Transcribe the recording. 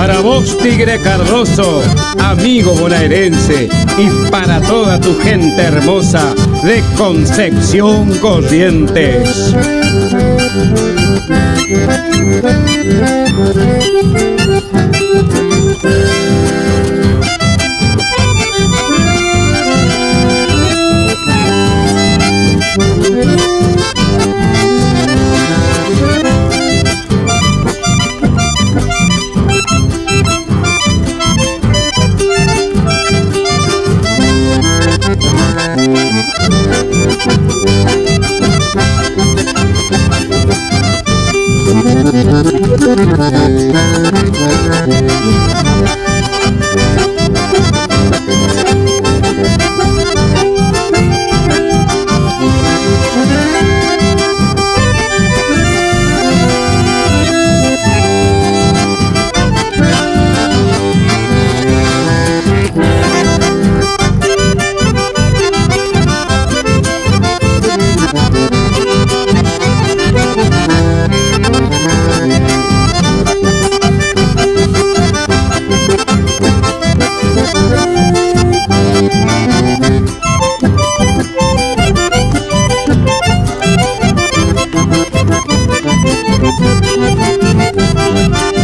Para vos, Tigre Cardoso, amigo bonaerense, y para toda tu gente hermosa de Concepción Corrientes. Thank you. Música